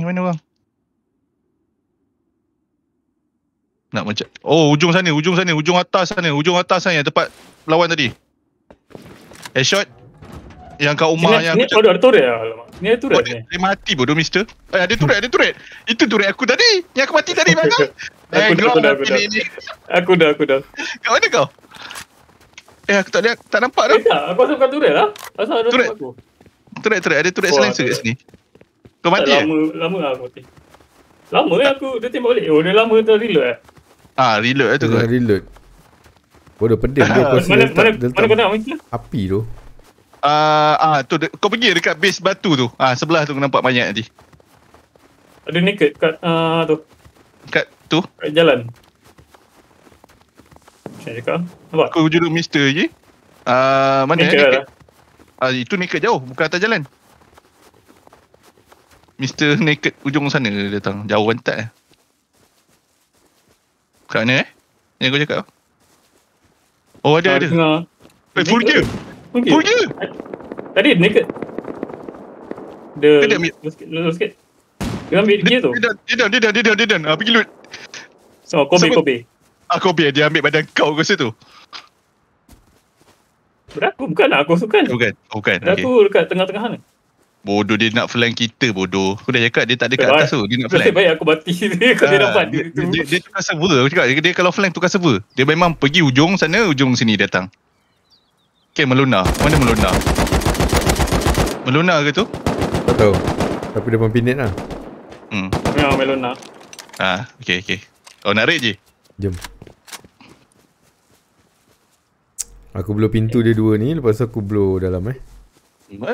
ni mana orang? Nak macam Oh ujung sana Ujung sana Ujung atas sana Ujung atas sana Tempat lawan tadi Headshot Yang kat rumah yang ni aku ada turret lah. Alamak. Ni ada turret Oh, ni. dia, mati bodoh mister Eh ada turret ada turret Itu turret aku tadi Yang aku mati tadi mana Aku dah, aku dah, aku dah. Aku dah, aku dah. Kat mana kau Eh aku tak lihat Tak nampak dah Eh tak, aku rasa bukan turret lah. Asal ada Turret. aku. Turret turret Ada turret silencer kat turret. sini Kau Tak mati eh lama, lama lah aku mati. Lama eh aku, dia tembak balik. Oh, dia lama tu reload eh. Ah reload lah tu kot reload. Bodoh pedih dia Ah, kau Mana, letak, mana, dia letak mana kau nak main api tu. Ah ah tu de- kau pergi dekat base batu tu. Ah sebelah tu kau nampak banyak nanti. Ada naked kat uh, tu, Kat tu kat jalan. Macam cakap. Nampak? aku duduk mister je. Ah mana Naked eh? lah. Ah itu naked jauh bukan atas jalan. Mr. Naked ujung sana dia datang. Jauh bantat eh. Kat mana eh? Yang kau cakap. Oh ada ada. Tengah. Eh, full gear. Full gear. Tadi naked. Dia, Dia dah ambil- sikit. Dia ambil gear tu. Dia dah dia dah dia dah dia dah dia dah. Ah pergi loot. So, Kobe, Sebut- Kobe. Ah biar dia ambil badan kau ke situ. Beraku bukan lah, aku sukan. Bukan. Bukan. Okay. Okay. Aku dekat tengah-tengah sana. Bodoh dia nak flank kita bodoh. Aku dah cakap dia tak ada kat Baik. atas tu. Dia nak flank. baik aku mati dia kalau dia Ah, dapat dia, dia, tu. dia, dia tukar server aku cakap dia, dia kalau flank tukar server dia memang pergi ujung sana ujung sini datang Okay Meluna mana Meluna Meluna ke tu Tak tahu. Tapi dia pun pinit lah. hmm. Memang Melona. ah, okay okay kau narik je Jom. Aku blow pintu dia dua ni Lepas tu aku blow dalam eh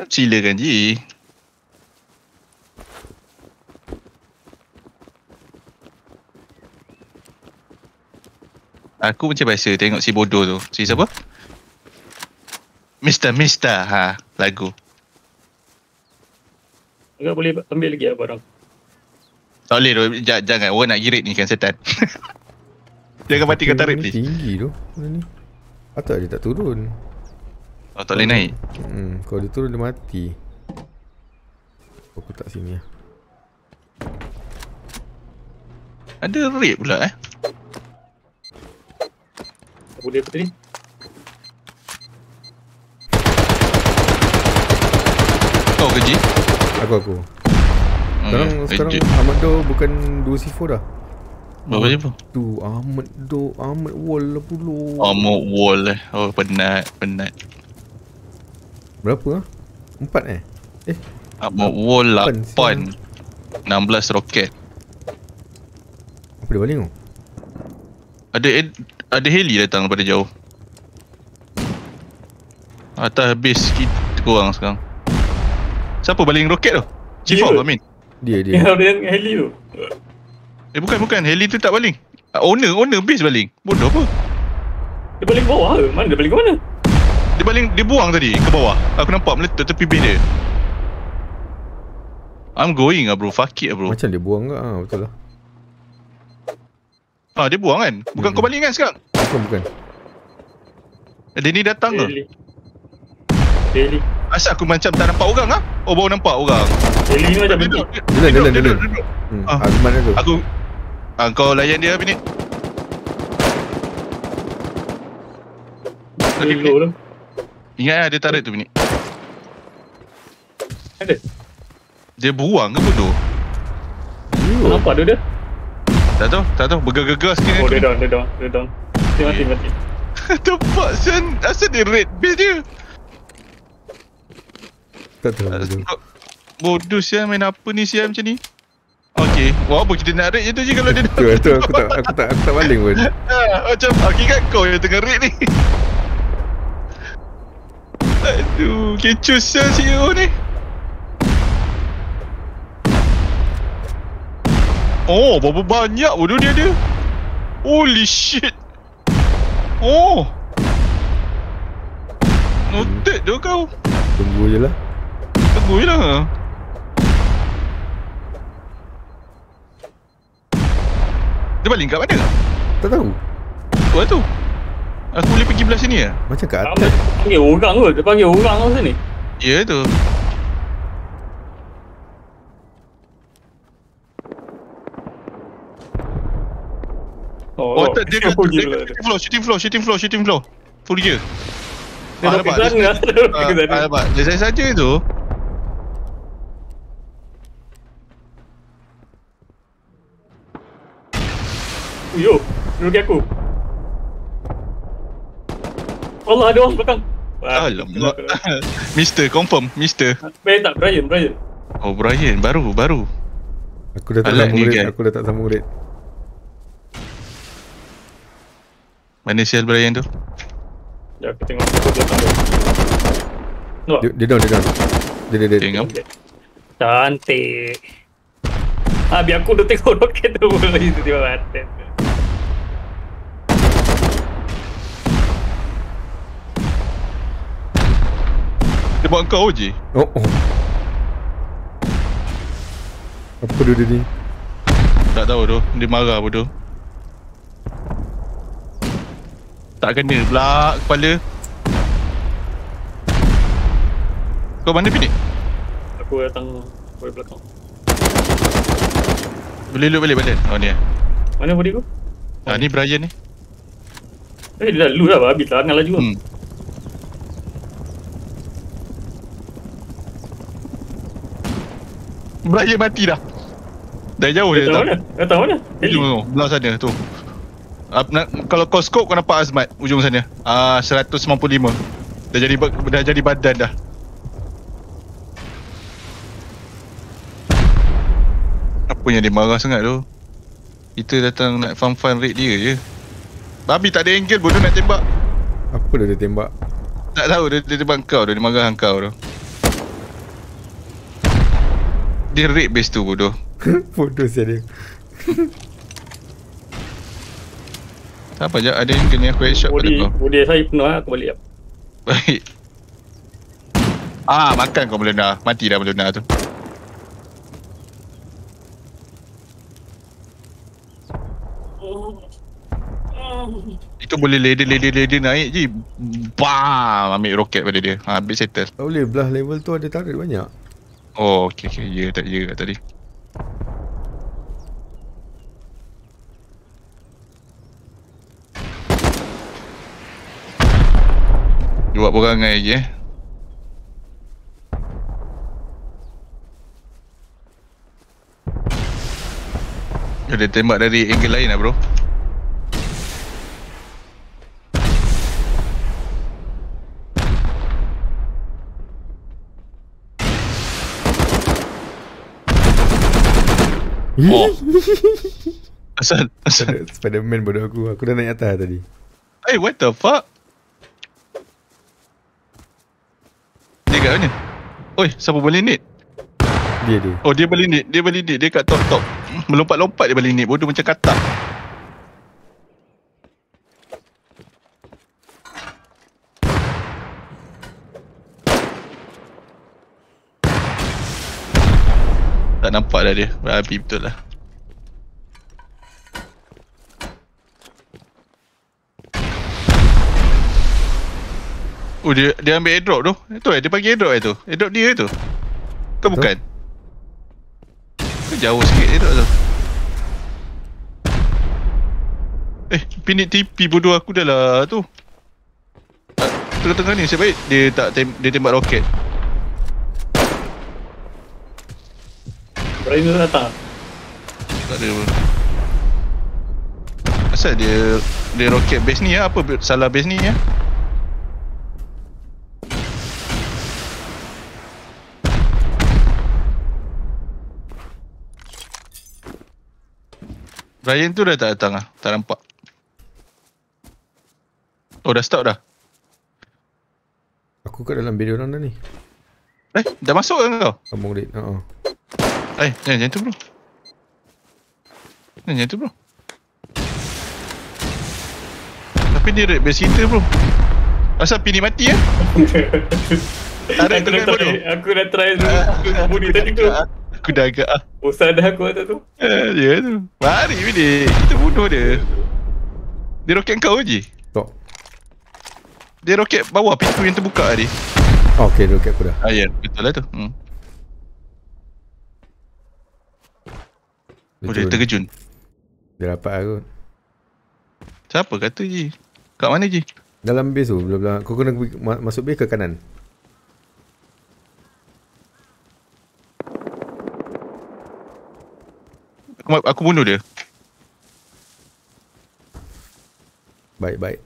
silakan je Aku macam biasa tengok si bodoh tu. Si siapa? Mister Mister. Ha lagu. Agak boleh ambil lagi lah barang. Tak boleh tu J- Jangan. Orang nak girit ni kan setan. Jangan mati kau tarik Ni please. Tinggi tu Mana ni? Patut dia tak turun. Oh tak boleh naik. Hmm, kalau dia turun dia mati. Aku tak sini lah. Ada rate pula eh Aku boleh apa tadi? Kau kerja Aku aku. Sekarang Hmm, sekarang kerja. Ahmad Do bukan 2 C4 dah. Berapa je pun? Tu Ahmad Do Ahmad Wall lah pula. Mau wall eh Oh penat Penat Berapa ah? Empat eh? ah, Mau wall Lapan, 8 16 roket Apa dia baling tu? Ada ed- ada heli datang daripada jauh Atas base kita korang sekarang Siapa baling roket tu? Chief Dia. of Amin Dia dia. Yang dia heli tu. Eh bukan bukan Heli tu tak baling Ah, Owner owner base baling Bodoh apa Dia balik ke bawah ke? Mana dia balik ke mana? Dia baling Dia buang tadi ke bawah Aku nampak meletup tepi base dia I'm going lah bro Fuck it lah bro Macam dia buang ke? Ah, betul lah. Ah dia buang kan Bukan Hmm. kau baling kan sekarang Bukan bukan. Eh, Dia ni datang ke. Heli. Asal aku macam tak nampak orang ah? Oh baru nampak orang Heli ni macam bentuk. Duduk, Dia duduk, dia dia duduk, dia. duduk. Hmm. Ah. Ah. mana tu? Aku ah, Kau layan dia Heli tu. Ingat lah dia tarik tu Binit Ada. Dia buang ke bodoh. Nampak dia dia? Tak tahu Tak tahu Bergegas-gegas kira Oh dia down, dia down, dia down. Dia mati, mati. Tempat sen Asal dia red base dia Tak tahu. bodoh. Bodoh sial main apa ni sial macam ni Okay Wah apa kita nak raid je tu je Kalau dia dah Tu tu aku tak aku tak aku tak baling pun. Ah, Macam Okay kan kau yang tengah raid ni Aduh Kecoh sial si hero ni Oh berapa banyak bodoh dia ada Holy shit Oh Noted tu kau Tunggu je lah. Tunggu je lah Dia baling kat mana? Tak tahu. Tu lah tu Aku boleh pergi belah sini lah Macam kat atas. Dia panggil orang kot. Dia panggil orang kot sini. Ya tu Oh, tak, dia, dia, Oh, dia, gila. shooting floor, shooting floor, shooting floor. Full gear. Dia Ah, nampak, Ah, sana. Alamak, dia saya saja tu. Yo, roket aku. Allah ada orang belakang. Alamak. Mister, confirm. Mister. Eh tak, Brian, Brian. Oh, Brian. Baru, baru. Aku dah tak sambung rate. kan? Aku dah tak sambung rate. Mana sial Brian tu? Ya, aku tengok aku belakang dia. Nampak? Dia, dia down, dia down. Dia, dia, dia. Tengok. Cantik. Ah, biar aku dah tengok roket tu lagi tu tiba mati. Dia buat kau je. Oh, oh. Apa dia, dia ni? Tak tahu tu. Dia marah pun tu. Tak kena pula kepala. Kau mana Pinik? Aku datang dari belakang. Boleh loot balik balik. Oh ni eh. Mana body aku? Ah, ni Brian ni. Eh, dia dah loot dah. Habis lah. Angkat laju lah. Hmm. Brian mati dah. Dah jauh dia Datang tak. mana? Datang mana? Tu, belah sana tu. Uh, kalau kau scope kau nampak Azmat ujung sana. Ah uh, 195. Dah jadi dah jadi badan dah. Apa yang dia marah sangat tu? Kita datang nak farm fun rate dia je. Babi tak ada angle bodoh nak tembak. Apa dia, dia tembak? Tak tahu dia, dia tembak kau tu, dia marah kau tu. Dia rape base tu bodoh. Bodoh sial dia. Tak apa je ada angle ni aku headshot pada kau. body saya penuh lah. Aku balik lah. Baik. Ah, makan kau melena. Mati dah melena tu. Itu boleh leder-leder-leder naik je. Bam! Ambil roket pada dia. Ha, habis settle. Tak boleh, belah level tu ada turret banyak. Oh, okey okey. Ya tak ya kat tadi. Buat perangai je eh. Dia tembak dari angle lain lah bro. Oh. Asal asal. Spider- Spiderman bodoh aku. Aku dah naik atas tadi. Hey, what the fuck? Dia kat mana? Oi, siapa boleh nit? Dia dia. Oh, dia boleh nit. Dia boleh nit. Dia kat top top. Melompat-lompat dia boleh nit. Bodoh macam katak. Tak nampak dah dia. Berapi betul lah. Oh dia dia ambil airdrop tu. Tu eh dia bagi airdrop eh tu. Airdrop dia tu. Kau bukan? Kau jauh sikit airdrop tu. Eh, pinit TP bodoh aku dah lah tu. Ah, Tengah-tengah ni nasib baik dia tak tem dia tembak roket. Tu datang. Tak ada pun. Asal dia dia roket base ni ya? Apa salah base ni ya? Ryan tu dah tak datang ah. Tak nampak. Oh dah stop dah. Aku kat dalam video orang dah ni. Eh, dah masuk kan kau? Sambung rate. Ha. Eh, jangan jangan tu bro. Jangan jangan tu bro. Tapi dia red base kita bro. Asal pini mati ya? Tarik aku dah tangan try, bodoh. aku dah try tu body tadi tu. Aku dah agak ah. Bosan dah aku atas tu. Eh, Dia tu. Mari bini. Kita bunuh dia. Dia roket kau je. Tok. Dia roket bawah pintu yang terbuka tadi. Oh, okay, roket aku dah. Ah ya, betul lah tu. Hmm. Oh, dia terkejun. Dia dapat lah kot. Siapa kata Ji? Kat mana Ji? Dalam base tu belah-belah. Kau kena masuk base ke kanan. Aku, aku bunuh dia. Baik baik.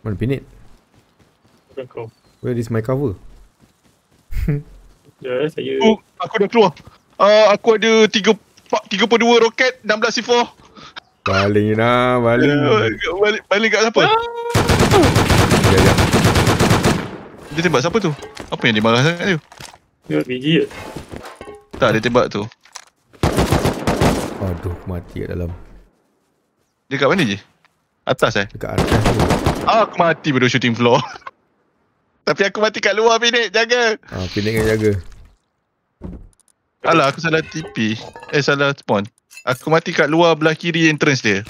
Mana pinit? Kau. Where is my cover? Ya, saya... Oh, aku dah keluar. Uh, aku ada 3 32 roket, 16 C4. Baling nah, baling. Uh, balik balik kat siapa? Ya ya. Dia tembak siapa tu? Apa yang dia marah sangat tu? Tengok biji je. Tak, dia tembak tu. Aduh, mati kat dalam. Dia kat mana je? Atas eh? Dekat atas tu. Ah, aku mati pada shooting floor. Tapi aku mati kat luar binik, jaga. Ah, pinit kan jaga. Alah, aku salah TP. Eh, salah spawn. Aku mati kat luar belah kiri entrance dia.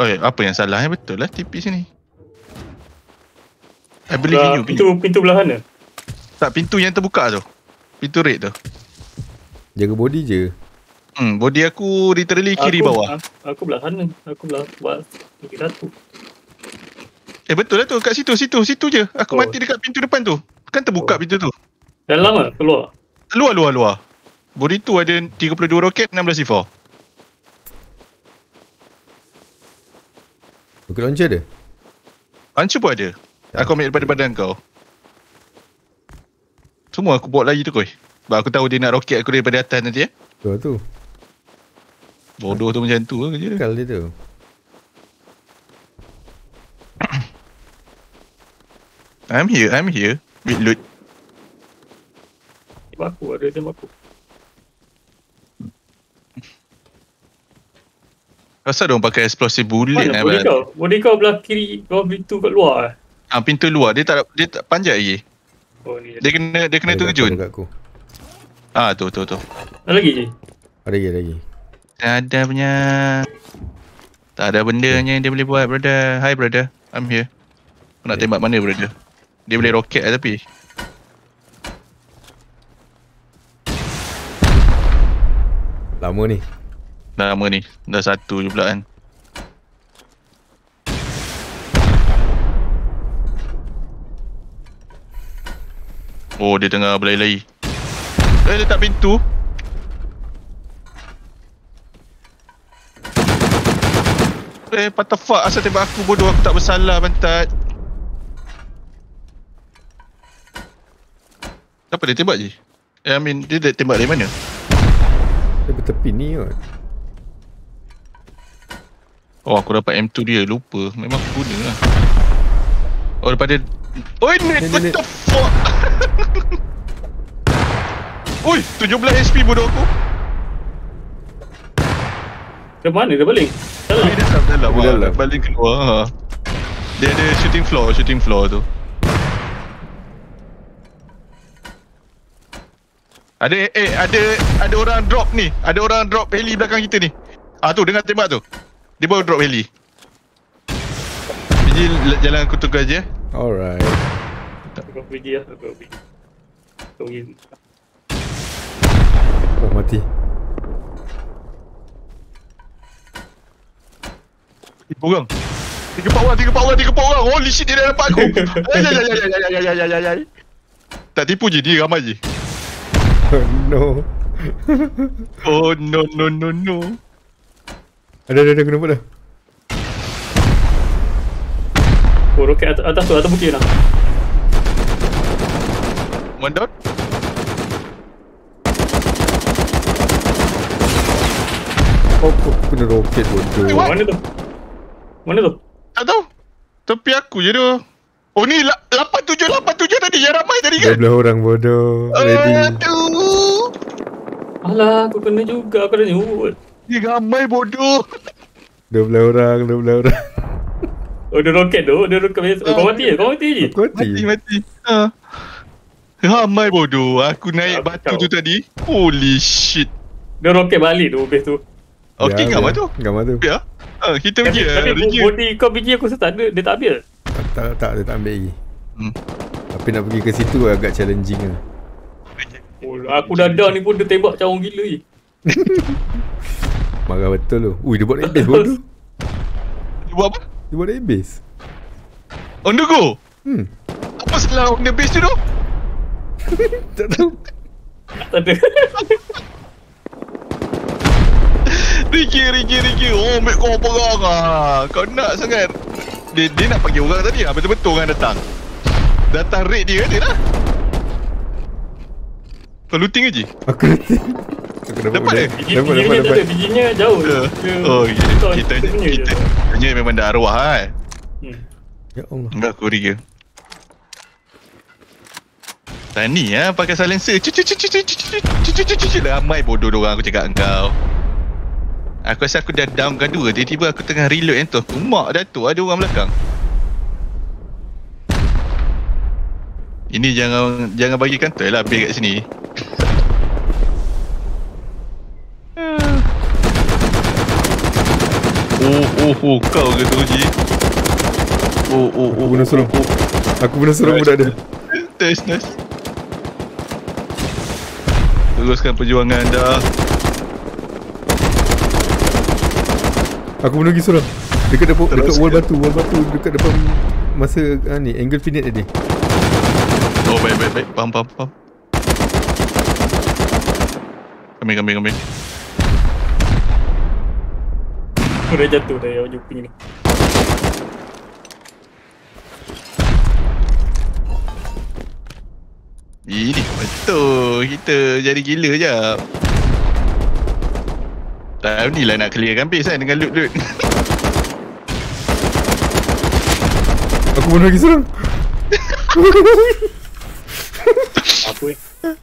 Oh, apa yang salah eh? Betul lah TP sini. I believe in Belah, you. pintu, pintu belah mana? Tak, pintu yang terbuka tu. Pintu red tu. Jaga body je. Hmm, body aku literally kiri aku, bawah. Aku, belah sana. Aku belah buat kiri satu. Eh, betul lah tu. Kat situ, situ, situ je. Aku Oh. mati dekat pintu depan tu. Kan terbuka Oh. pintu tu. Dah lama keluar. Luar, luar, luar. Body tu ada 32 roket, 16 C4. Rocket launcher ada? Launcher pun ada. Aku ambil daripada badan kau. Semua aku bawa lagi tu koi. Sebab aku tahu dia nak roket aku daripada atas nanti eh. Tu lah tu. Bodoh tu macam tu lah kerja dia. Kal dia tu. I'm here, I'm here. With loot. Tembak aku, ada tembak aku. Kenapa diorang pakai explosive bullet Mana eh, Abang? kau? Body kau belah kiri, bawah pintu kat luar eh? Ah, pintu luar. Dia tak dia tak panjat lagi. Oh ni. Dia kena dia kena terjun. Dekat aku. Ah, tu tu tu. Ada lagi je? Ada lagi, ada lagi. Tak ada punya. Tak ada benda yang dia boleh buat, brother. Hi, brother. I'm here. Kau nak tembak mana, brother? Dia boleh roket lah tapi. Lama ni. Lama ni. Dah satu je pula kan. Oh, dia tengah berlari-lari. Eh, letak pintu. Eh, what the fuck? Asal tembak aku bodoh. Aku tak bersalah, pantat. Apa dia tembak je? Eh, I mean, dia, dia tembak dari mana? Dia bertepi ni kot. Oh aku dapat M2 dia lupa Memang aku guna lah Oh daripada Oi ni, what the fuck Oi 17 HP bodoh aku Ke mana dia baling? Salah. Dia dalam dalam Dia lah dalam. Balik keluar ha. Dia ada shooting floor Shooting floor tu Ada eh ada ada orang drop ni. Ada orang drop heli belakang kita ni. Ah tu dengar tembak tu. Dia baru drop heli. Biji jalan aku tukar je. Alright. Aku pergi lah, kau pergi. Kau pergi. Oh mati. Tiga orang. Tiga empat orang, tiga empat orang, tiga empat orang. Holy shit, dia dah dapat aku. Ayai. Tak tipu je, dia ramai je. Oh, no. oh no no no no. Ada ada ada kena dah. Oh, roket atas, atas tu, atas bukit lah. One down. Oh aku kena roket bodoh. What? Mana tu? Mana tu? Tak tahu. Tepi aku je tu. Oh ni la- 87 87 tadi yang ramai tadi Dua kan. belah orang bodoh. Ready. Aduh. Alah, aku kena juga. Aku dah nyebut. Ni ramai bodoh. Dua belah orang, dua belah orang. Oh, dia roket tu. Dia roket biasa. Oh, kau mati je? Kau mati je? Aku mati. Mati mati. Ha. Ramai bodoh. Aku naik Aku batu tahu. tu tadi. Holy shit. Dia roket balik tu, base tu. Okey Ya, gambar tu. Gambar tu. Ya. Ha, kita pergi tapi uh, body kau biji aku rasa tak ada. Dia tak ambil. Tak, tak, tak, dia tak ambil lagi. Hmm. Tapi nak pergi ke situ agak challenging lah Oh, aku dah down ni pun dia tembak macam orang gila je. Marah betul tu Ui dia buat naik base bodoh Dia buat apa? Dia buat naik base On the go? Hmm Apa salah on the base tu tu? Tak tahu Tak ada. Ricky, Ricky, Ricky. Oh, mek kau perang ah. Kau nak sangat. Dia, dia nak panggil orang tadi ah. Betul-betul orang datang. Datang raid dia dia lah. Kau looting je? Aku nanti Aku dapat eh? Biji, Dapat bijinya dapat tak dapat ada. Bijinya jauh. Uh, Dia- oh, kita kita, kita, kita kita, kita memang dah arwah kan. Hmm. Ya Allah Enggak aku Ricky. Tani ya pakai silencer. Cucu cucu cucu cucu cucu cucu cucu ramai bodoh orang aku cakap engkau. Aku rasa aku dah down ke dua Tiba-tiba aku tengah reload yang tu Aku mak dah tu Ada orang belakang Ini jangan Jangan bagi kantor lah Habis kat sini Oh oh oh Kau ke tu Ji? Oh oh oh Aku guna serang Aku guna serang budak dia. Nice nice Teruskan perjuangan anda. Aku pun lagi seorang Dekat depan Terus Dekat wall batu Wall batu Dekat depan Masa ah, ni Angle finite tadi Oh baik baik baik. Faham faham faham. Kambing kambing kambing Aku dah jatuh dari baju pink ni. Ini betul. Kita jadi gila je Tahun ni lah nak clearkan base kan Dengan loot-loot Aku pun lagi seorang Apa eh?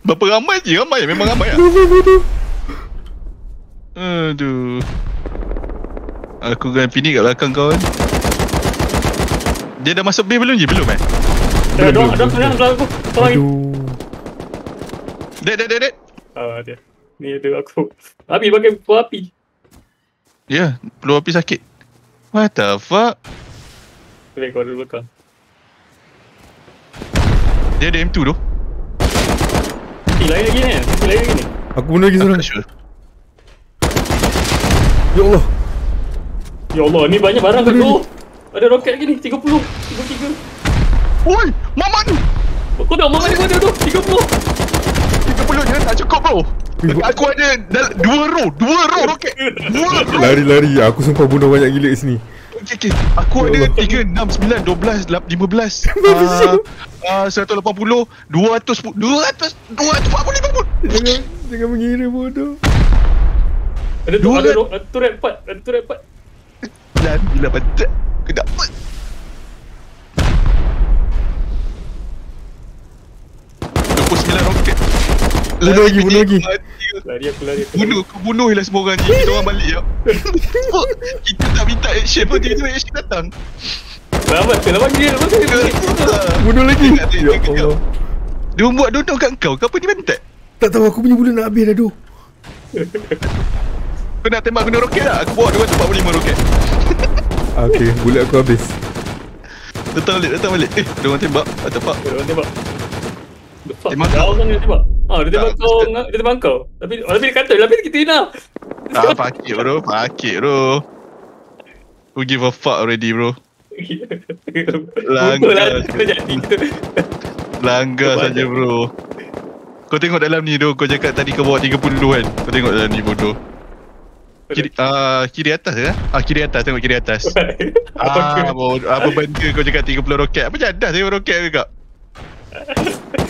Berapa ramai je? Ramai. Memang ramai lah. Aduh Aku kan pini kat belakang kau kan Dia dah masuk base belum je? Belum eh? Dah, Belum, dah, dah, belum, dah, belum. dah, aku. Tolong ni. Aduh Dek dek dek dek Ah, dia. Ni ada aku. Abi pakai buah api. Ya yeah, Peluh api sakit What the fuck Boleh kau ada belakang. Dia ada M2 tu Nanti lain lagi ni. Nanti lain lagi ni. Aku pun lagi seorang sure Ya Allah Ya Allah, ni banyak barang kat tu. Ada roket lagi ni. 30. 33. Oi Maman Kau tengok mama ni mana tu? 30. 30 je tak cukup bro Aku ada dal- dua row Dua row roket Dua row Lari-lari Aku sumpah bunuh banyak gila kat sini Okay, okay. Aku Ya ada Allah. 3, 6, 9, 12, lap- 15 uh, uh, 180 200 200 240 50 Jangan Jangan mengira bodoh Ada tu, Dua ada kan? ro- ada turret 4. Ada turret 4. Dan bila pedak Aku dapat 29 roket Bunuh lagi, bunuh lagi. aku. Lari aku lari aku. Bunuh, aku bunuh lah semua orang ni Kita orang balik ya Kita tak minta action pun Tiba-tiba action datang Selamat, selamat dia. Selamat dia. Bunuh lagi Ya. Allah Dia orang buat donor kat kau Kau apa ni bentak Tak tahu aku punya bulan nak habis dah doh Kau nak tembak guna roket tak? Aku bawa 245 roket Okay bulat aku habis. Datang balik, datang balik. Eh, ada orang tembak. Atas pak Dia orang tembak. Tembak. Jauh kau. sana dia tembak. Ah, dia tembak Tak, kau, dia tembak kau. Tapi tapi dia kata, tapi kita hina. Ah, pakit bro, pakit bro. Who give a fuck already bro? Langgar lah. Langgar Kau saja bro. Kau tengok dalam ni tu Kau cakap tadi kau bawa 30 kan? Kau tengok dalam ni bodoh Kiri, ah kiri atas ke? Ah kiri atas, tengok kiri atas Ah, bodoh. apa benda kau cakap 30 roket Apa jadah saya roket ke kak?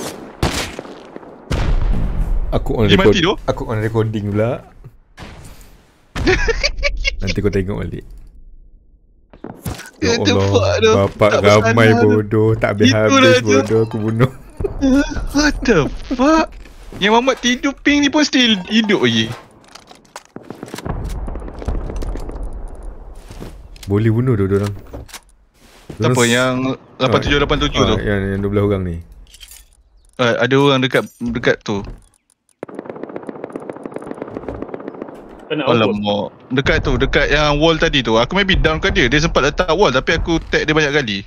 Aku on record mati? Aku on recording pula Nanti kau tengok balik Ya What the fuck Allah tu? Bapak Tak ramai bodoh Tak habis-habis Itulah tu. bodoh Aku bunuh What the fuck? Yang Mamat tidur ping ni pun still hidup lagi Boleh bunuh tu orang Siapa yang 8787 tu? ah, yang, yang 12 orang ni Ah, ada orang dekat dekat tu. Alamak. Dekat tu, dekat yang wall tadi tu. Aku maybe down kat dia. Dia sempat letak wall tapi aku tag dia banyak kali.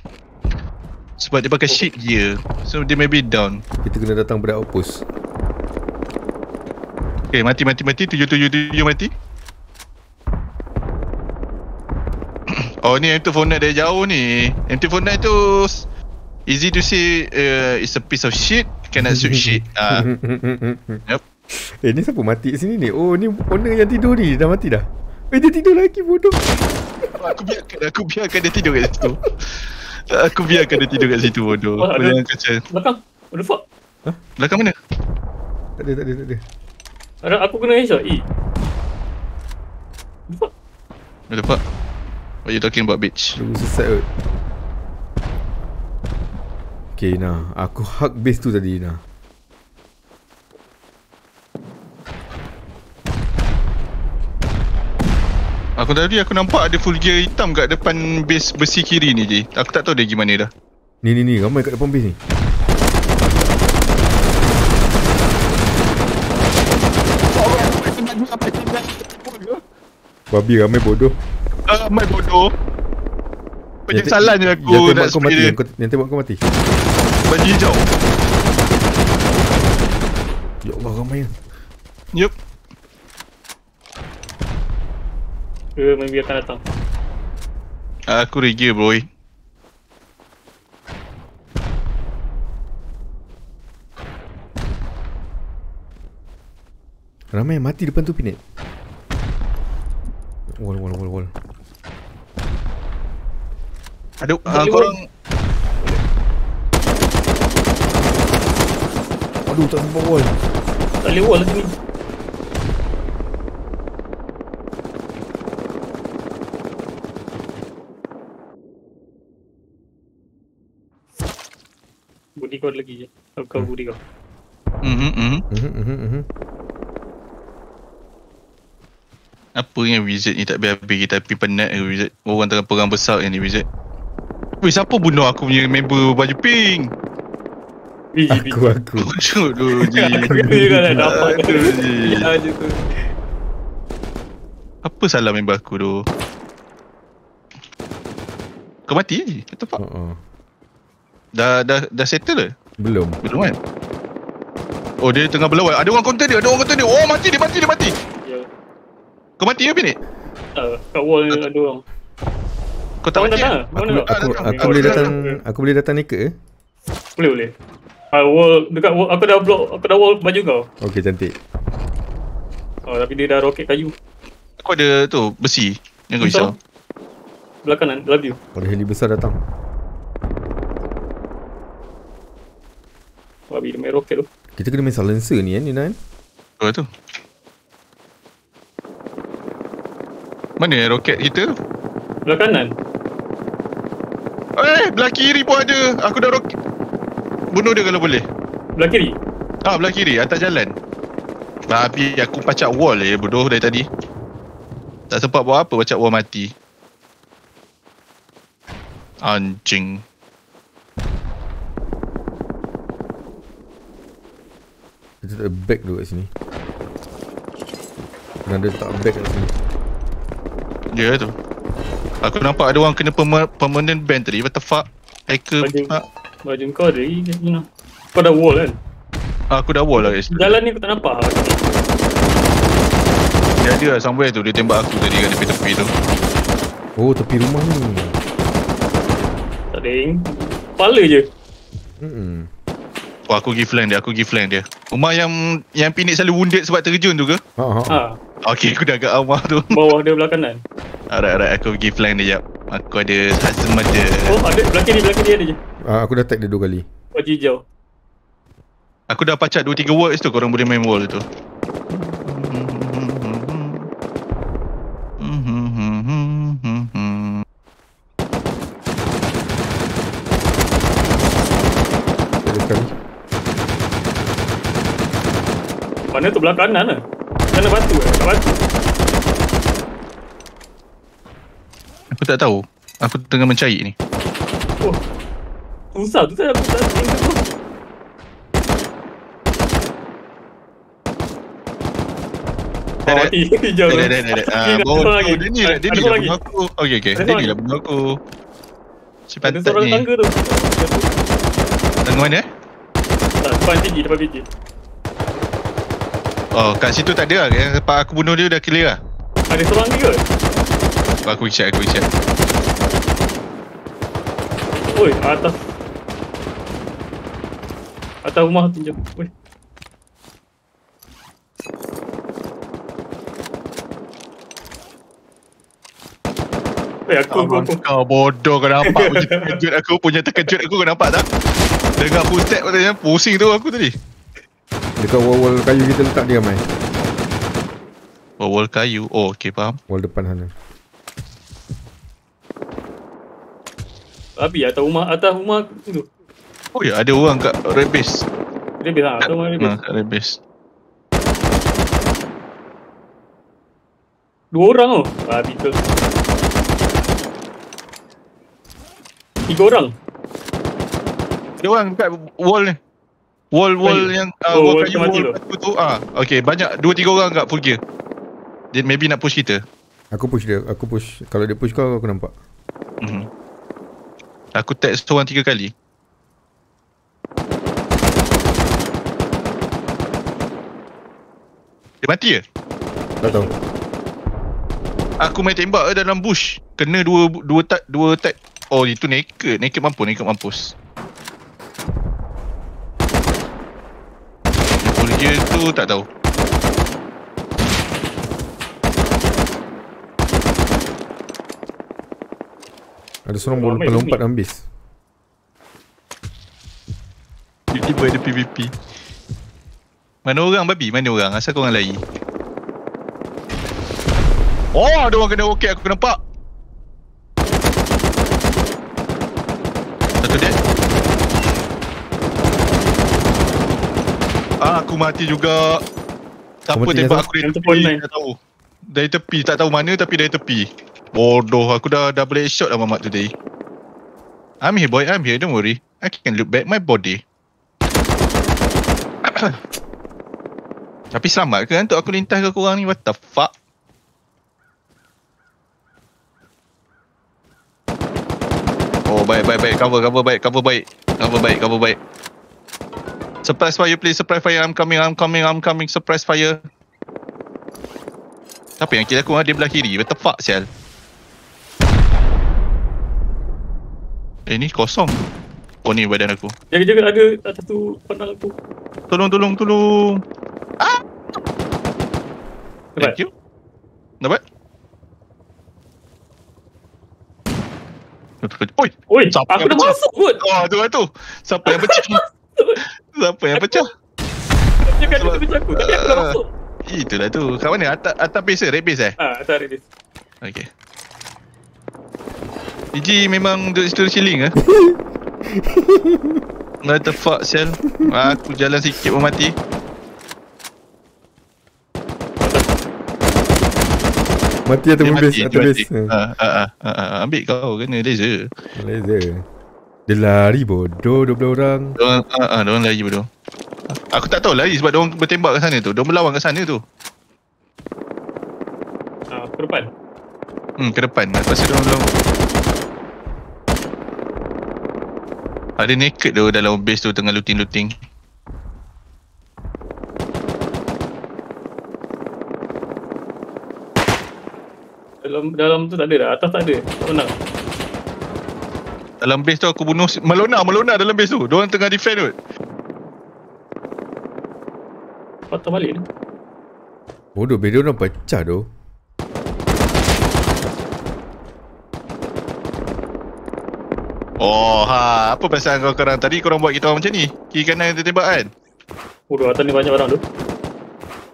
Sebab dia pakai shield gear. So dia maybe down. Kita kena datang pada outpost. Okay, mati mati mati. Tujuh tujuh tujuh mati. Oh ni M249 dari jauh ni. M249 tu s- easy to say uh, it's a piece of shit. Cannot shoot shit. Ah, Yup. Eh ni siapa mati kat sini ni? Oh ni owner yang tidur ni dah mati dah. Eh dia tidur lagi bodoh. aku biarkan aku biarkan dia tidur kat situ. Aku biarkan dia tidur kat situ bodoh. Oh, ada- jangan kacau. Belakang. What the fuck? Belakang mana? Tak ada tak ada tak ada. Ada aku kena headshot. Eh. What the fuck? What the fuck? What you talking about bitch? Tunggu sesat kot. Okay nah, aku hug base tu tadi nah. Aku tadi aku nampak ada full gear hitam kat depan base besi kiri ni je. Aku tak tahu dia gimana dah. Ni ni ni ramai kat depan base ni. Babi ramai bodoh. Ah, mai bodoh. Penyesalan je aku Yang nak kau mati, spray yang, dia. kau, yang tembak kau mati. Baju hijau. Ya Allah ramai. Yup. Ke maybe akan datang. Aku regia bro. Ramai yang mati depan tu Pinet. Wall wall wall wall. Ada uh, Boleh, korang Aduh tak nampak wall. Tak boleh wall sini. Budi kau lagi je. Kau kau budi kau. Mhm mhm. Mhm mhm mhm. Apa yang wizard ni tak habis-habis kita tapi penat ke wizard. Orang tengah perang besar ni wizard. Weh siapa bunuh aku punya member baju pink? Aku aku. Aduh ji. Aku kena juga nak dapat. Ya je tu. Apa salah member aku tu? Kau mati je? What the fuck? Ah. Dah, dah, dah settle ke? Belum. Belum kan? Oh dia tengah berlawan. Ada orang counter dia, ada orang counter dia. Oh mati dia, mati dia, mati. Ya. Kau mati ke Pinik? Tak, kat wall ni ada orang. Kau tak datang? Kau Aku aku, aku boleh datang. datang aku boleh datang naked ke? Boleh boleh. Ah, wall dekat wall aku dah block aku dah wall baju kau. Okey cantik. Oh tapi dia dah roket kayu. Aku ada tu, besi. Yang kau risau. Belah kanan, love you. Ada heli besar datang. Babi dia main roket tu. Kita kena main silencer ni kan kan? Oh tu. Mana roket kita tu? Belah kanan. Eh, belah kiri pun ada. Aku dah roket. Bunuh dia kalau boleh. Belah kiri. Ah, belah kiri, atas jalan. Babi, aku pacak wall je bodoh dari tadi. Tak sempat buat apa, pacak wall mati. Anjing. Kita tak ada bag tu kat sini. Kena ada tak bag kat sini. Ya tu. Aku nampak ada orang kena perma- permanent ban tadi. What the fuck? Hacker. Baju. Ha, Baju kau ada kat sini. Kau dah wall kan? aku dah wall lah guys. Jalan ni aku tak nampak. Dia ada lah somewhere tu. Dia tembak aku tadi kat tepi-tepi tu. Oh tepi rumah ni. Tak ada yang Kepala je. Hmm. Oh, aku give flank dia. Aku give flank dia. Rumah yang yang Pinik selalu wounded sebab terjun tu ke? Ha ha. Okay, aku dah agak rumah tu. bawah dia belah kanan. Alright, alright. Aku give flank dia, jap. Aku ada hazmat dia. Oh, ada belah kiri, belah kiri ada je. Ah, aku dah tag dia dua kali. Baju hijau. Aku dah pacak 2-3 words tu korang boleh main wall tu. Mana tu belah kanan lah. Kanan batu eh. Kat batu. Aku tak tahu. Aku tengah mencari ni. Oh. Susah tu saya aku tak tu. Oh, mati hijau tu. Dah, dah, dah, dah. Ah, tu. Dia ni lah, dia ni lah lagi. bunuh aku. Okay. Ada Dia ni lah bunuh aku. Si Ada pantat seorang ni. tangga tu. Tangga mana eh? Tak, depan tinggi, depan biji. Oh, kat situ tak ada lah. Tempat aku bunuh dia dah clear lah. Ada seorang lagi ke? Aku check, aku check. Oi, atas. Atas rumah tu jom. Oi. Eh, aku, aku, aku. Kau bodoh kau nampak punya terkejut aku punya terkejut aku kau nampak tak? Dengar footstep katanya pusing tu aku tadi. Dekat wall-wall kayu kita letak dia mai. Oh, wall kayu. Oh, okey faham. Wall depan sana. Abi atas rumah, atas rumah tu. Oh ya, ada orang kat red base. Dia bilang, atas rumah dia. Ha, kat red base. Dua orang tu. Ah, betul. Tiga orang. Ada orang kat wall ni. Wall wall Kayu. yang uh, Oh, wall wall kayu wall tu. batu tu ah. Okey, banyak dua tiga orang kat full gear. Dia maybe nak push kita. Aku push dia. Aku push. Kalau dia push kau, aku nampak. Mhm. Aku tag seorang tiga kali. Dia mati ke? Tak tahu. Aku main tembak dalam bush. Kena dua dua tag dua tag. Oh itu naked. Naked mampus, naked mampus. Full gear tu tak tahu. Ada seorang Ramai boleh lompat ni. dalam base. Tiba-tiba ada PVP. Mana orang babi? Mana orang? Asal korang lari? Oh, ada orang kena roket aku nampak. Satu dead. Ah, aku mati juga. Siapa tembak aku dari tepi? Tak tahu. Dari tepi, tak tahu mana tapi dari tepi. Bodoh, aku dah double headshot lah mamat today. I'm here boy, I'm here, don't worry. I can look back my body. Tapi selamat ke untuk aku lintas ke korang ni? What the fuck? Oh baik baik baik cover cover baik cover baik cover baik cover baik Surprise fire please. Surprise fire. I'm coming I'm coming I'm coming. Surprise fire. Siapa yang kill aku ah? Dia belah kiri. What the fuck sial? Eh ni kosong. Oh ni badan aku. Jaga-jaga ada atas tu pandang aku. Tolong tolong tolong. Dapat? Thank you. Dapat? Oi! Oi, Siapa aku dah masuk kot. Oh tu lah tu. Siapa yang pecah Siapa yang pecah Jangan dia kerja aku. Tapi aku dah masuk. Itulah tu Kat mana atas, atas base ke Red base eh Ah, atas dia. Okay Iji memang duduk situ chilling ke What the fuck sel Aku jalan sikit pun mati Mati Dia base. mati, Atas dia base. mati. Ha. Ah, ah, ah, ah, ah. Ambil kau kena laser Laser. Dia lari bodoh 12 orang. Diorang, ah, ah, diorang lari bodoh Aku tak tahu lari sebab diorang bertembak kat sana tu Diorang berlawan kat sana tu Ah, ke depan. Hmm, ke depan Lepas tu diorang berlawan Ada naked tu dalam base tu tengah looting-looting Dalam dalam tu tak ada dah. Atas tak ada. Tak menang. Dalam base tu aku bunuh Melona, Melona dalam base tu Diorang tengah defend tu Patah balik ni. Bodoh, beda orang pecah tu. Oh ha, apa perasaan kau korang Tadi korang buat kita orang macam ni Kiri kanan dia tembak kan Bodoh, atas ni banyak orang tu.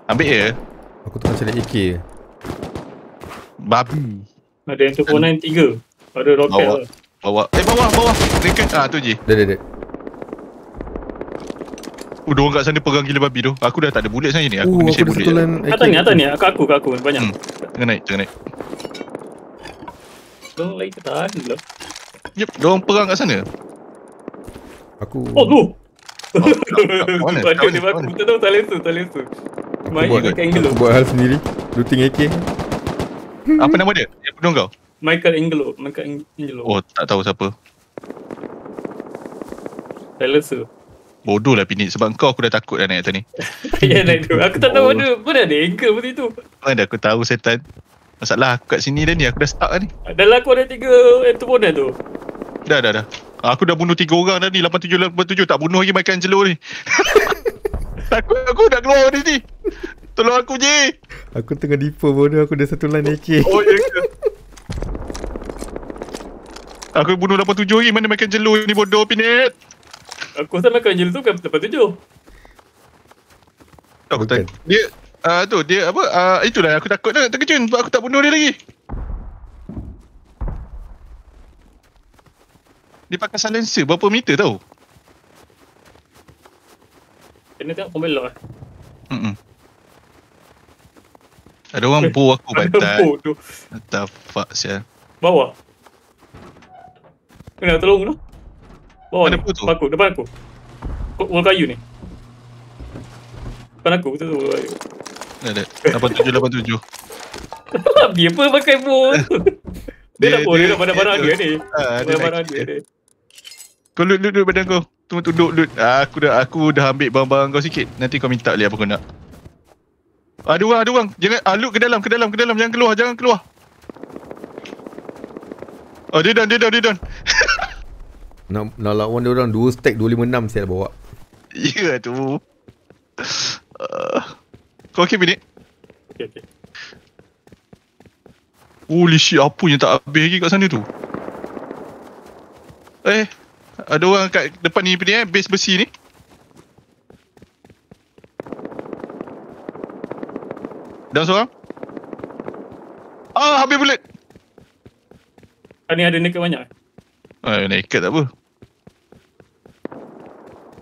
Ambil je Aku tengah cari AK je. Babi Ada yang 249 tiga. Ada roket Bawa. lah. Bawa Eh bawah bawah Dekat ah tu je Dah, dah, dah. Uh, Diorang kat sana pegang gila babi tu Aku dah tak ada bullet sebenarnya ni Aku Oh, aku share ada bullet. Atas ni, atas ni. Kat aku, kat aku. Banyak. Hmm. Tengah naik Tengah naik Diorang lagi ke tahan pula. Yep Diorang perang kat sana Aku... Oh, tu! kat mana? Kat mana? aku. Tak tahu, tak lensu, tak lensu. Aku Main buat, Michael Angelo. aku buat hal sendiri. Looting AK. Apa nama dia? Dia bunuh kau? Michael Angelo. Michael Angelo. Oh tak tahu siapa Silencer. Bodoh lah Pinit sebab kau aku dah takut dah naik atas ni. Payah naik tu. Aku tak tahu mana, mana ada anchor seperti tu. Mana aku tahu setan. Masalah aku kat sini dah ni aku dah stuck dah ni. Dalam aku ada tiga entomonan tu. Dah dah dah. Aku dah bunuh tiga orang dah ni 87 87 tak bunuh lagi makan jelur ni. Takut aku nak keluar dari ni. Tolong aku je. Aku tengah deeper bodoh aku dah satu line AK. Oh ya ke? Aku bunuh 87 lagi mana makan jelur ni bodoh Pinit. Aku rasa makan je tu kan lepas tujuh. Aku Bukan. tak. Dia ah tu dia apa ah itulah aku takut dah terkejut sebab aku tak bunuh dia lagi. Dia pakai silencer berapa meter tau? Kena tengok kau belok lah. Hmm. Ada orang bow aku bantai. What the fuck sia. Bawah. Kena tolong tu. Bawah Mana ni. tu? Aku, depan aku. Wall kayu ni. Depan aku, betul tu wall kayu. Ada 87 87. dia apa pakai boat? dia, Dia- nak boat, dia dia- nak barang-barang dia dia ni. Ah, dia Barang-barang nak dia ni. Kau loot loot loot badan kau. Tunggu tunduk loot. Ah, aku dah aku dah ambil barang-barang kau sikit. Nanti kau minta balik apa kau nak. Ada orang, ada orang. Jangan ah, loot ke dalam, ke dalam, ke dalam. Jangan keluar, jangan keluar. Oh, dia down, dia down, dia down. Nak, nak lawan dia orang 2 stack 256 saya bawa. Ya tu. Uh, kau okay Binik? Okay, okay. Holy shit, apa yang tak habis lagi kat sana tu? Eh, ada orang kat depan ni ni eh, base besi ni. Dan seorang? Ah, habis bullet. Ah, ni ada naked banyak. Ah, naked tak apa.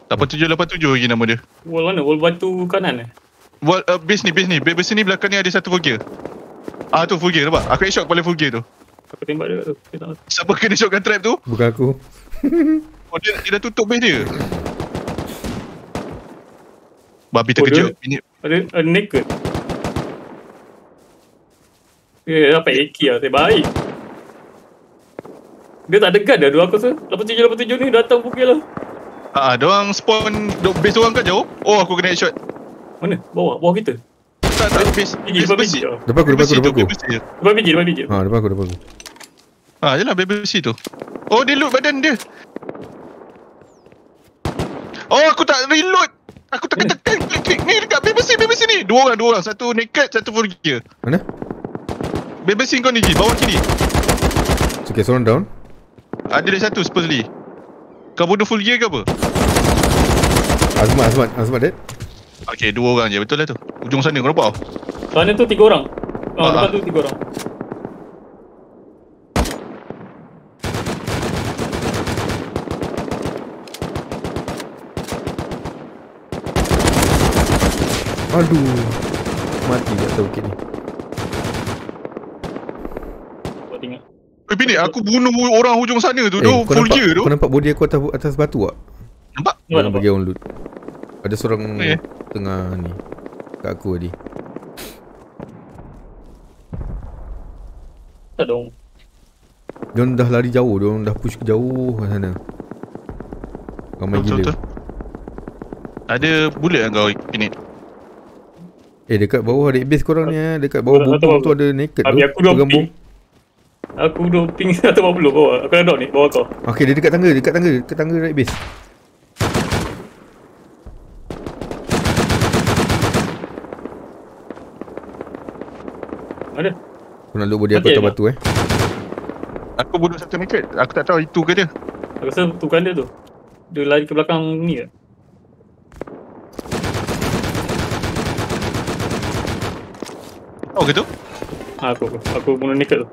8787 lagi nama dia. Wall mana? Wall batu kanan eh? Wall, uh, base ni, base ni. Base besi ni belakang ni ada satu full gear. Ah, tu full gear nampak? Aku headshot kepala full gear tu. Aku tembak dia tu. Dia Siapa kena shotgun trap tu? Bukan aku. Oh, dia, dia dah tutup base dia. Babi terkejut. Ini Ada, ada naked. Eh, dapat AK lah. Saya baik. Dia tak ada guard dah. Dua aku rasa. 87-87 ni datang pukul lah. Ah, dia orang spawn duk base orang kat jauh. Oh, aku kena headshot. Mana? Bawah. Bawah kita. Tak, tak, base, base besi. biji. Depan aku, depan aku, depan aku. Depan biji, depan biji. Ha, depan aku, depan aku. Ah, yelah, base besi tu. Oh, dia loot badan dia. Oh, aku tak reload. Aku tekan-tekan klik klik ni dekat base besi, base besi ni. Dua orang, dua orang. Satu naked, satu full gear. Mana? Base besi kau ni, Ji. Bawah kiri. Okay, seorang down. Ada lagi satu, supposedly. Kau bunuh full gear ke apa? Azmat, Azmat, Azmat dead. Okay, dua orang je. Betul lah tu. Ujung sana, kau nampak? Sana tu tiga orang. Oh, Ah, depan ah. tu tiga orang. Aduh. Mati tak tahu kit ni. Kau tengok. Eh, Bini, aku bunuh orang hujung sana tu. Eh, tu kau full nampak, gear tu. kau nampak body aku atas, atas batu tak? Nampak? Nampak, nampak. bagi orang loot. Ada seorang Eh. tengah ni. Kat aku tadi. Tak dong. Dia dah lari jauh, dia orang dah push ke jauh ke sana. Ramai Betul, gila. betul. Ada bullet kan kau, Bini? Eh dekat bawah adik base korang ni eh. Dekat bawah bawah. tu ada naked tu. Habis aku dua. Aku dua ping 140 bawah. Aku dah dot ni, bawah kau. Okay dia dekat tangga, dekat tangga, dekat tangga right base. Mana? Aku nak loot body aku atas batu eh. Aku bunuh satu naked. Aku tak tahu itu ke dia. Aku rasa tu kan dia tu. Dia lari ke belakang ni ke? Tahu ke tu? Ha, aku, aku, aku bunuh naked tu.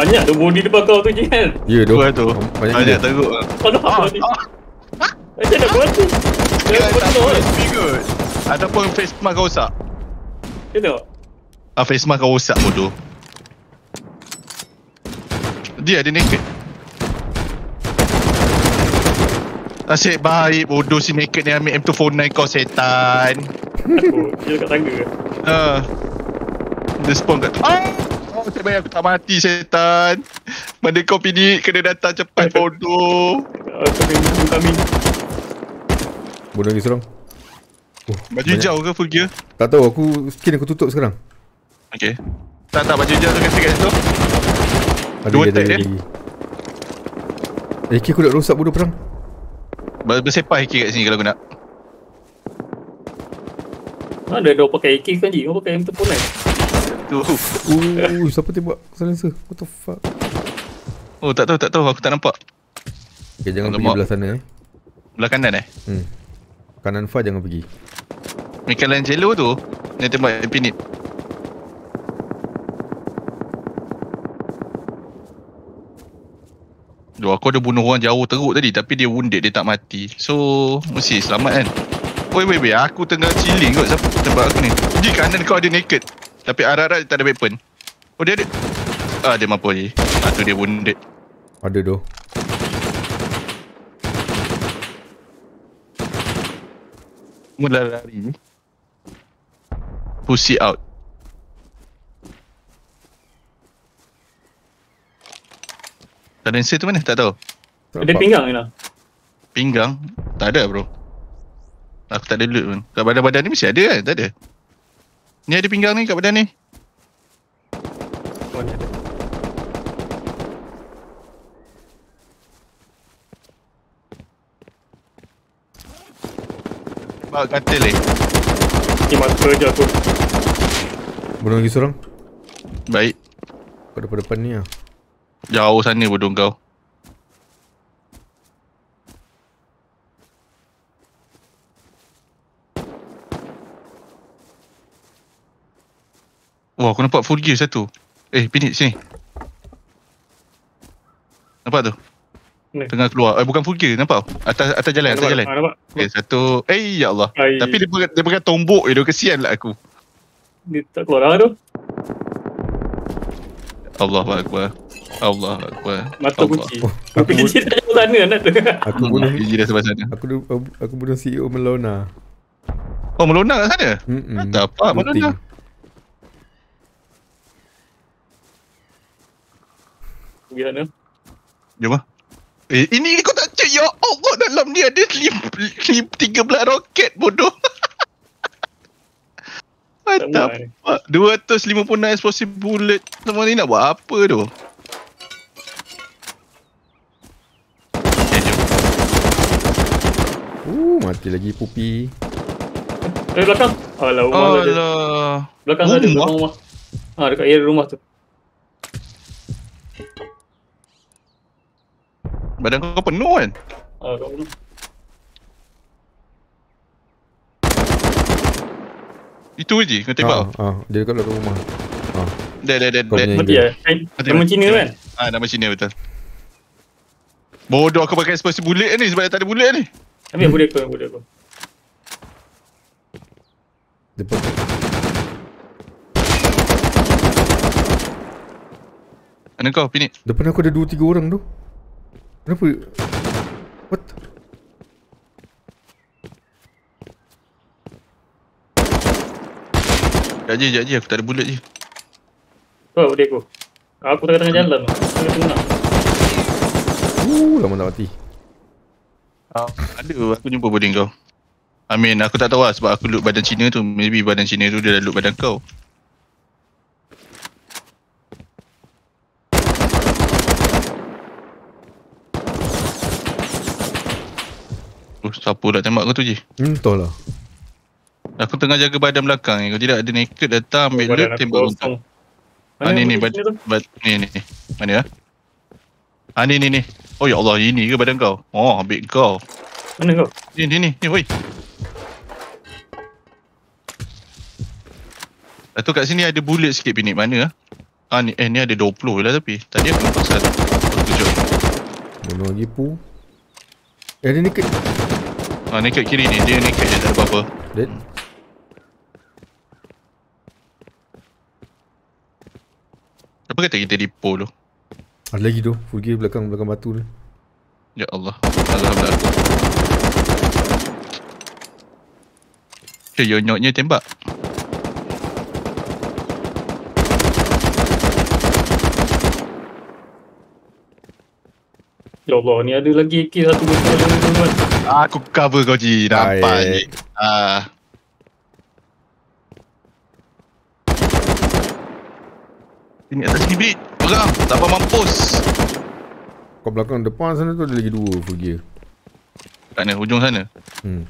Banyak tu body depan kau tu Jihan. Ya tu. Dua tu. Banyak Banyak gila. teruk. Kau dah apa ni? Macam nak buat tu? Dia tak tu boleh kan? good. Ataupun face mask kau rosak. Dia tengok. Ah, face mask kau rosak bodoh. Dia ada naked. Asyik baik bodoh si naked ni ambil M249 kau setan. Aku, dia dekat tangga ke? Ah. Dia spawn kat Ah! Oh, tak payah aku tak mati setan. Mana kau pini kena datang cepat bodoh. Ah, Kami, kami. Bunuh lagi seorang. Oh, Baju hijau ke full gear? Tak tahu aku skin aku tutup sekarang. Okay. Tak tak baju hijau tu kasi kat situ. Ada Dua lagi, ada tag, lagi. AK aku dah rosak bodoh perang. Ber- Bersepah hiki kat sini kalau aku nak. Ada dah pakai AK kan Ji? Kau pakai M4 Tu. Uh, siapa tembak silencer? What the fuck? Oh, tak tahu tak tahu aku tak nampak. Okay, jangan Alamak. pergi belah sana eh. Belah kanan eh. Hmm. Kanan Fah jangan pergi. Michelangelo tu dia tembak infinite. Duh, aku ada bunuh orang jauh teruk tadi tapi dia wounded dia tak mati. So, mesti selamat kan. Wait, wait, wait. Aku tengah chilling kot. Siapa tembak aku ni? Di kanan kau ada naked. Tapi arah-arah dia tak ada weapon. Oh, dia ada. Ah, dia mampu je. Ah, tu dia wounded. Ada doh. Mula lari ni. Pussy out. Silencer tu mana? Tak tahu. Ada nampak. pinggang ni lah. Pinggang? Tak ada bro. Aku tak ada loot pun. Kat badan-badan ni mesti ada kan? Tak ada. Ni ada pinggang ni kat badan ni. Oh, ni ada. Bawa katil ni. Ni mata je aku. Bunuh lagi seorang. Baik. Pada depan depan ni lah. Jauh sana bodoh kau. Wah, aku nampak full gear satu. Eh, pinit sini. Nampak tu? Ni. Tengah keluar. Eh, bukan full gear. Nampak? Atas atas jalan, atas Nampak? jalan. Ah, nampak? Eh, satu. Eh, ya Allah. Ai. Tapi dia pegang, dia pegang tombok je. Dia kesian lah aku. Dia tak keluar lah tu. Allah Akbar. Allah Akbar. Mata Allah. kunci. Oh, Aku kunci tak tahu sana nak tu. aku bunuh dah sebelah sana. aku aku bunuh CEO Melona. Oh, melona kat sana? Hmm. Tak apa, Melona. Pergi sana. Jom lah. Eh, ini kau tak cek. Ya Allah, dalam ni ada lim, lim, 13 roket bodoh. Tak Mantap. muat ni. 256 explosive bullet. Semua ni nak buat apa tu? Eh. Uh, mati lagi pupi. Eh, belakang. Alah, rumah. Alah. Belakang ada, Rumah? belakang rumah. Ha, dekat area rumah tu. Badan kau penuh kan? Ha, kat rumah. Itu je kau tembak. Ah, ah, dia dekat belakang rumah. Ah, Dah, dah, dah. Kau dah. punya- Mati lah. Nama. Cina kan? Ah, nama Cina betul. Bodoh aku pakai explosive bullet ni sebab tak ada bullet ni. Ambil boleh aku, boleh aku. depan. Mana kau, Pinit? Depan aku ada 2 3 orang tu. Kenapa? What? Sekejap je, sekejap je. Aku tak ada bullet je. Kau boleh aku. Aku tengah-tengah jalan tu. Tengah tengah. Uh, lama tak mati. Uh, ada aku jumpa body kau. I mean aku tak tahu lah sebab aku loot badan Cina tu. Maybe badan Cina tu dia dah loot badan kau. Siapa nak tembak kau tu je? Hmm, entahlah. Aku tengah jaga badan belakang ni. Kalau tidak ada naked datang ambil Badan loot tembak kau. kosong. Ah, ni ni Mana bad, bad, ni ni. Mana ah? Ah ni ni ni. Oh ya Allah ini ke badan kau? Oh ambil kau. Mana kau? Ni ni ni ni oi. Lepas tu kat sini ada bullet sikit pinit mana ah? Ah ni eh ni ada 20 lah tapi. Tadi aku nampak satu. Tujuh. Bunuh lagi pu. Eh, ada naked. Ha ah, naked kiri ni, dia naked je tak ada apa-apa. Dead Apa kata kita dipo tu? Ada lagi tu, full gear belakang, belakang batu tu. Ya Allah, Alhamdulillah. Okay, yonyoknya tembak. Ya Allah, ni ada lagi AK satu betul-betul-betul-betul Aku cover kau Ji. Nampak. Ji. Ah. Ini atas sini bit. Pegang. Tak apa mampus. Kau belakang depan sana tu ada lagi dua full gear. Kat mana? Hujung sana. Hmm.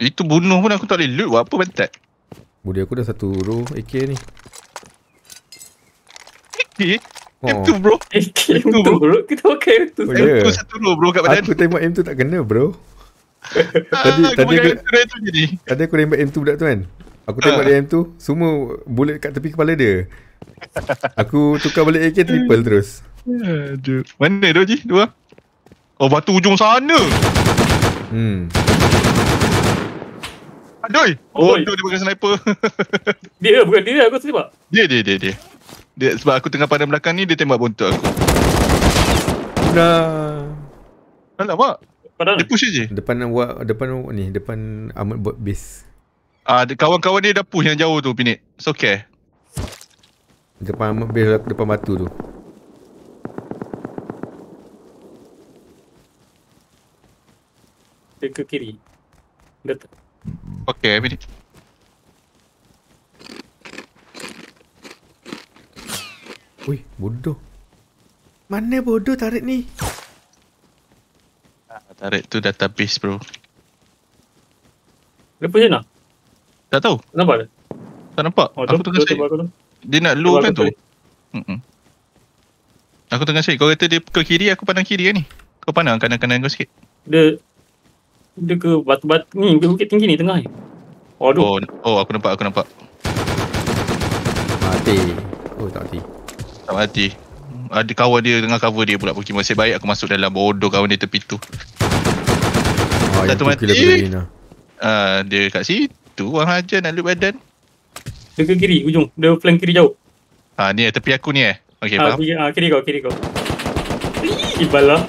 Itu bunuh pun aku tak boleh loot. Buat apa bantat? Budi aku dah satu row AK ni. Eh, Oh. M2 bro. AK tu bro. Kita pakai tu. Oh, ya. M2 satu row bro kat badan. Aku tembak M tu tak kena bro. Ah, tadi- aku tadi aku- M2 tu jadi. Tadi aku tembak M2 budak tu kan. Aku tembak Ah. dia M2, semua bullet kat tepi kepala dia. Aku tukar balik AK triple terus. Aduh. Mana tu Ji? Dua. Oh batu ujung sana. Hmm. Aduh. Oh, Oi. tu dia pakai sniper. Dia bukan dia aku sebab. dia dia dia dia. Dia sebab aku tengah pandang belakang ni dia tembak bontot aku. Nah. Alamak. Padahal Dia push je. Depan awak depan ni, depan armored bot base. Ah, dia- kawan-kawan dia dah push yang jauh tu Pinit. It's okay. Depan armored base depan batu tu. dia ke kiri. Dia tak. Okay, Pinit. Ui, bodoh. Mana bodoh tarik ni? Tarik tu database bro. Dia punya nak. Tak tahu. Nampak tak? Tak nampak. Oh, aku tengah cari. aku tu. Dia nak low Tu, kan aku tu. Mm-mm. Aku tengah cari. Kau kata dia ke kiri, aku pandang kiri kan ni. Kau pandang kanan-kanan kau sikit. Dia dia ke batu-batu ni, ke bukit tinggi ni tengah ni. Aduh, Oh, oh aku nampak, aku nampak. Mati. Oh, tak mati. Tak mati. Ada kawan dia tengah cover dia pula pergi Masih baik aku masuk dalam bodoh kawan dia tepi tu. Oh, yang Satu tu mati. lah. Ah, dia kat situ orang ajar nak loot badan. dia ke kiri ujung. Dia flank kiri jauh. Ah, ni eh, tepi aku ni eh. Okay, ah, faham? kiri, ah, kiri kau, kiri kau. Ih, bala.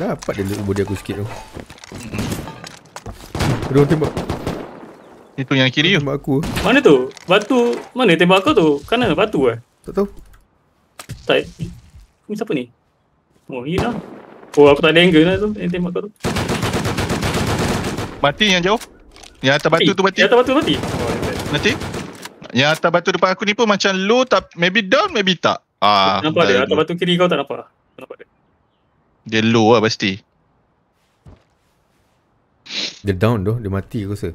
Dapat dia loot body aku sikit tu. Orang tembak. Itu yang kiri tu. Tembak aku. Mana tu? Batu, mana tembak kau tu? Kanan batu eh? Tak tahu. Tak. Ni siapa ni? Oh, ni lah. Oh, aku tak ada angle lah tu. Yang tembak kau tu. Mati yang jauh. Yang atas batu tu mati. Yang atas batu mati. Oh. Mati. Yang atas batu depan aku ni pun macam low tak maybe down maybe tak. Ah, nampak dia? Atas batu kiri kau tak nampak? Tak nampak dia. Dia low lah pasti. Dia down tu. Dia mati aku rasa.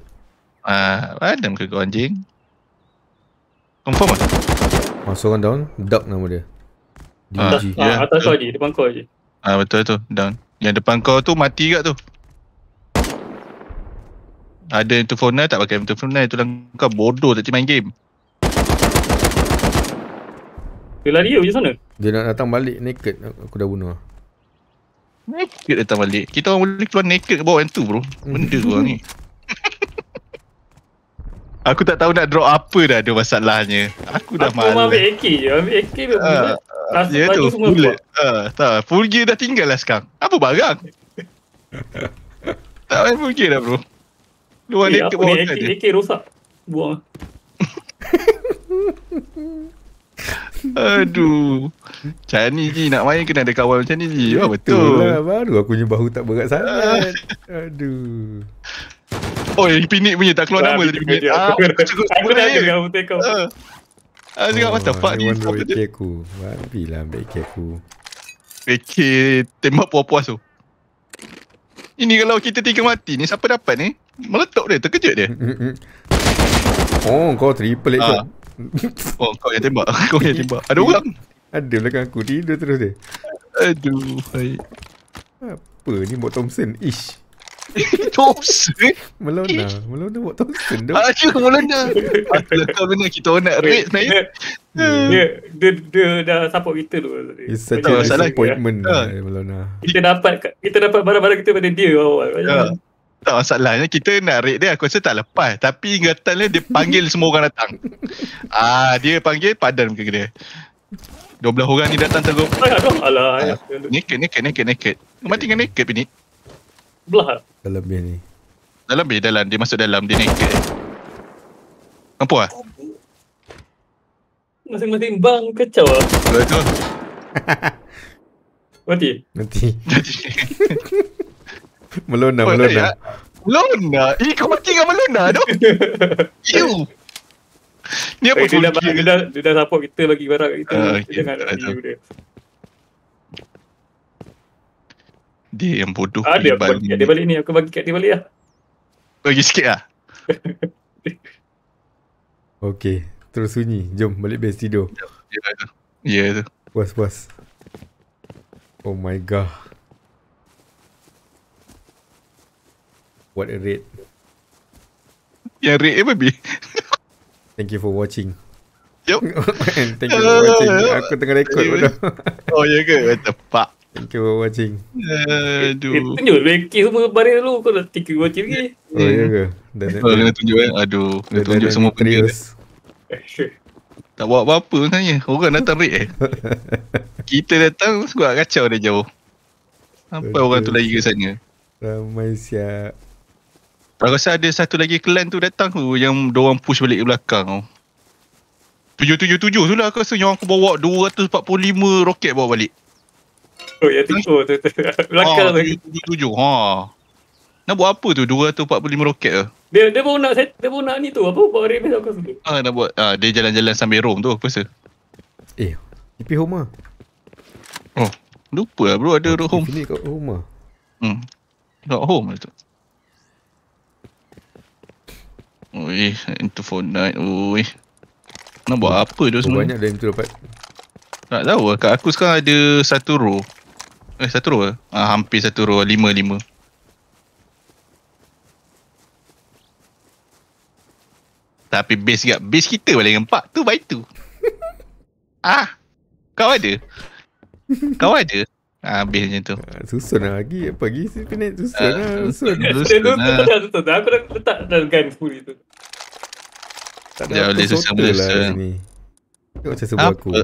Ah, Adam ke kau anjing? Confirm ah? Oh, seorang down. Duck nama dia. Ah. DG. Ya, ah, atas kau je. Depan kau je. Ah betul tu, down. Yang depan kau tu mati kat tu. Ada M249 tak pakai M249 tu lah kau bodoh tak main game. Dia lari je sana. Dia nak datang balik naked. Aku dah bunuh. Naked datang balik. Kita orang boleh keluar naked ke bawah M2 bro. Benda kau ni. Aku tak tahu nak drop apa dah ada masalahnya. Aku dah Aku mau malas. ambil AK je. Ambil AK dia. Ah, Ah, Ya baju tu, semua bullet. Ah, tak, full gear dah tinggal lah sekarang. Apa barang? tak main full gear dah bro. Luar Eh, naked apa bawah ni? kan je. AK rosak. Buang. Aduh. Macam ni Ji nak main kena ada kawan macam ni Ji. Ya, Betul betul. lah. Baru aku punya bahu tak berat sangat. Aduh. Oh, yang pinit punya tak keluar Ah, nama tadi Ah, aku- aku cakap Aku dah ada kamu take off. Ah. Ah, cakap what the fuck ni. Roll tu? AK aku. Babi lah ambil AK aku. AK tembak puas-puas tu. Ini kalau kita tiga mati ni siapa dapat ni? Meletup dia, terkejut dia. oh, kau triple Ah. Oh, kau yang tembak. Kau yang tembak. Ada orang. Ada belakang aku. Tidur terus dia. Aduh. Hai. Apa ni buat Thompson? Ish. Thompson. Melona. Melona buat Thompson tu. Aja Melana. Asal kau benar kita orang nak raid sebenarnya. Dia, dia, dia, dia dah support kita tu. It's such a disappointment Ah. lah Melona. Kita dapat kita dapat barang-barang kita pada dia awal. Tak masalahnya kita nak raid dia aku rasa tak lepas tapi ingatan dia dia panggil semua orang datang. Ah dia panggil padan muka dia. 12 orang ni datang. Ay, aduh, alah. Ah. ya. Naked, naked, naked, naked. Mati dengan naked ni. Belah. Dalam base ni. Dalam be dalam dia masuk dalam dia naked. Nampak ah? Masing-masing bang kacau lah. Betul. Mati. Nanti. Jadi Melona, Oh, melona. ya. Melona? Eh kau mati dengan melona tu? Ew. Ni apa Eh, dia, dah, dia, dah, dia dah support kita bagi barang kat kita. Ah, Kita okay. Jangan nak dia. Dia yang bodoh. Aku Iqbal bagi kat dia balik ni. Aku bagi kat dia balik lah. Bagi sikit lah. Okay. Terus sunyi. Jom balik base tidur. Ya tu. Ya tu. Puas, puas. Oh my god. What a rate. Yang rate eh babi. Thank you for watching. Yup. And thank you for watching. Aku tengah rekod bodoh. Oh ya ke? Tepak. Thank you for watching. Eh, Aduh. tunjuk beki semua baris dulu. Kau dah tiga watching lagi. Oh ya ke? Dan Oh, kena tunjuk kan? Aduh. Kena tunjuk semua benda. Trios. Tak buat apa-apa sebenarnya. Orang datang rate eh. Kita datang sebab kacau dah jauh. Apa Betul. orang tu lagi ke sana? Ramai siap. Aku rasa ada satu lagi clan tu datang tu yang dorang push balik ke belakang tu. 777 tu lah aku rasa yang aku bawa 245 roket bawa balik. Oh, ya tu. Oh, tu. tu. Belakang ha, tu. 777. Ha. Nak buat apa tu 245 roket tu? Dia dia baru nak set, dia baru nak ni tu. Apa? Bawa remeh aku rasa. Ah nak buat ah dia jalan-jalan sambil roam tu apa rasa? Eh, home lah. Oh, lupa lah bro ada roam home. Infinite kat home lah. Hmm. Kat home lah tu. Oi, into Fortnite. Oi. Nak buat apa tu semua? banyak dah yang tu dapat. Tak tahu lah. Kat aku sekarang ada satu row. Eh, satu row lah. Ah, hampir satu row. Lima, lima. Tapi base kat base kita paling empat tu by tu. ah. Kau ada? Kau ada? Ah, base macam tu. Ah, Susun lah lagi. Pagi Infinite susun Ah, lah. Susun. Terus Dia tu tu tu dah tu. Aku dah letak dalam gun full itu. Tak ada boleh apa susun, lah susun. sini. Tengok macam sebelah aku. Apa?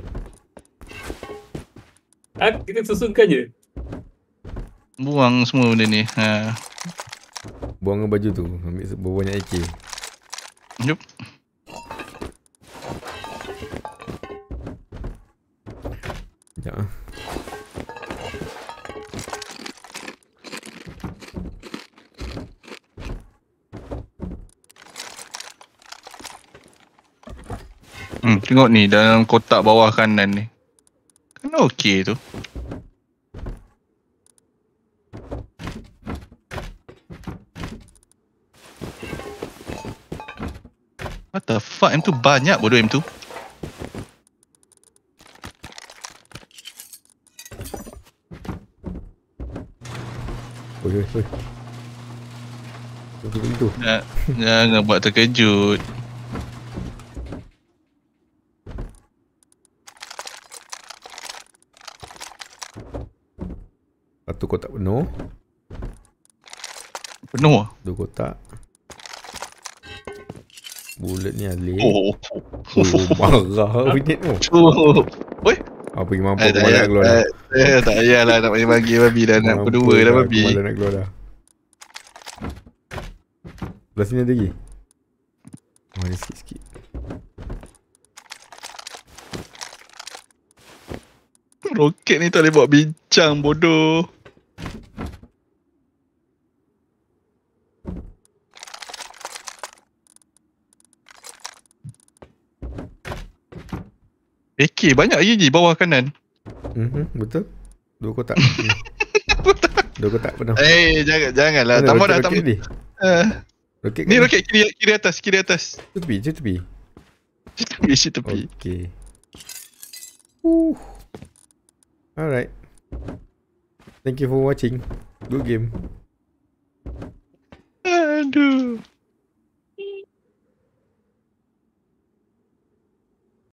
Ah, kita susunkan je. Buang semua benda ni. Ha. Buang dengan baju tu. Ambil se- banyak AK. Yup. Sekejap Hmm, tengok ni dalam kotak bawah kanan ni. Kan okey tu. What the fuck M tu banyak bodoh M tu. Oi, oi, oi. Tutup pintu. Jangan, jangan buat terkejut. Satu kotak penuh. Penuh ah. Dua kotak. Bullet ni alik. Oh. Oh, marah minit tu. Oh. Oi. Ah, pergi mampu Eh, payah. nak keluar dah. Eh, eh, tak payahlah nak bagi-bagi babi dah nak berdua dah aku babi. malas nak keluar dah. Belah sini ada lagi. Oh, ada sikit-sikit. Roket ni tak boleh buat bincang bodoh. AK banyak lagi je bawah kanan. Mhm, betul. Dua kotak. Dua kotak penuh. Eh jangan janganlah. Tambah dah tambah. ni? Uh, Roket ni roket kiri kiri atas kiri atas. Tu tepi, tu tepi. Tepi si tepi. Okay. Uh. Alright. Thank you for watching. Good game. Aduh.